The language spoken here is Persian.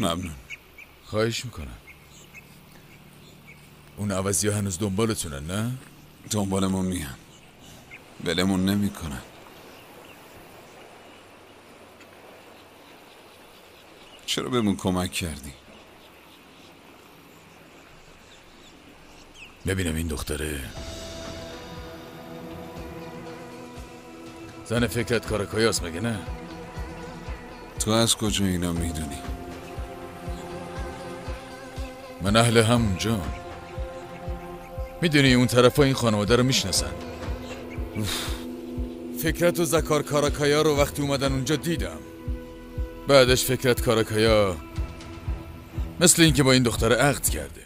ممنون خواهش می‌کنم اون عوضی ها هنوز دنبالتونن نه؟ دنبالمون میان ولمون نمی‌کنن چرا بهمون کمک کردی؟ ببینم این دختره زن فکرت کاراکایاس مگه نه؟ تو از کجا اینا می‌دونی؟ من اهل همونجا می‌دونی اون طرف این خانواده رو می‌شناسن. فکرت و زکار کاراکایا رو وقتی اومدن اونجا دیدم. بعدش فکرت کاراکایا مثل اینکه با این دختر عقد کرده.